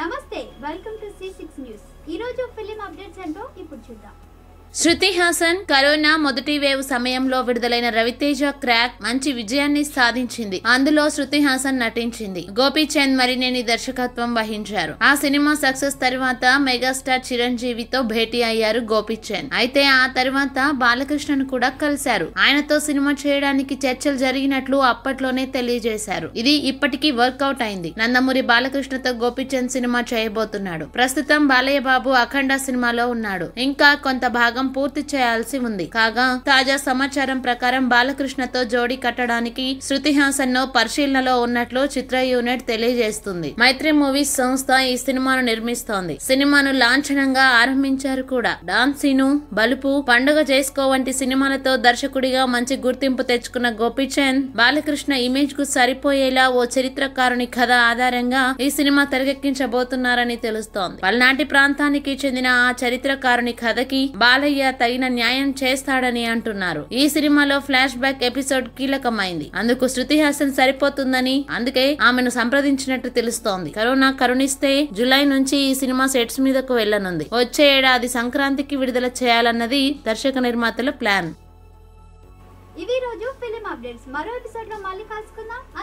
నమస్తే welcome to C six news. ఈరోజు film updates ఏంటో ఇప్పుడు చూద్దాం. శృతి హాసన్ కరోనా మొదటి వేవ్ సమయంలో విడుదలైన రవితేజ క్రాక్ మంచి విజయాన్ని సాధించింది. అందులో శృతి హాసన్ నటించింది. గోపీచంద్ మరినేని దర్శకత్వం వహించారు. ఆ సినిమా సక్సెస్ తర్వాత మెగాస్టార్ చిరంజీవితో భేటీ అయ్యారు గోపీచంద్ అయితే ఆ తర్వాత బాలకృష్ణను కూడా కలిశారు. ఆయనతో సినిమా చేయడానికి చర్చలు జరిగినట్లు అప్పట్లోనే తెలియజేశారు. ఇది ఇప్పటికీ వర్కౌట్ అయింది. నందమూరి బాలకృష్ణతో గోపీచంద్ సినిమా చేయబోతున్నాడు. ప్రస్తుతం బాలయ్య బాబు అఖండ సినిమాలో ఉన్నాడు. ఇంకా కొంత భాగం పూర్తి చేయాల్సి ఉంది. కాగా తాజా సమాచారం ప్రకారం బాలకృష్ణతో జోడీ కట్టడానికి శృతి హాసన్ను పరిశీలనలో ఉన్నట్లు చిత్ర యూనిట్ తెలియజేస్తుంది. మైత్రి మూవీస్ సంస్థ ఈ సినిమాను నిర్మిస్తోంది. సినిమాను లాంఛనంగా ఆరంభించారు కూడా. డాన్సీను బలుపు పండుగ చేసుకో వంటి సినిమాలతో దర్శకుడిగా మంచి గుర్తింపు తెచ్చుకున్న గోపీచంద్ బాలకృష్ణ ఇమేజ్కు సరిపోయేలా ఓ చరిత్రకారుని కథ ఆధారంగా ఈ సినిమా తెరకెక్కించబోతున్నారని తెలుస్తోంది. పల్నాటి ప్రాంతానికి చెందిన ఆ చరిత్రకారుని కథకి బాలయ్య తగిన న్యాయం చేస్తాడని అంటున్నారు. ఈ సినిమాలో ఫ్లాష్ బ్యాక్ ఎపిసోడ్ కీలకమైంది. అందుకు శృతి హాసన్ సరిపోతుందని అందుకే ఆమెను సంప్రదించినట్టు తెలుస్తోంది. కరోనా కరుణిస్తే జులై నుంచి ఈ సినిమా సెట్స్ మీదకు వెళ్ళనుంది వచ్చే ఏడాది సంక్రాంతికి విడుదల చేయాలన్నది దర్శక నిర్మాతల ప్లాన్. ఇవి రోజు ఫిలిం అప్డేట్స్. మరో ఎపిసోడ్లో మళ్ళీ కలుసుకుందాం.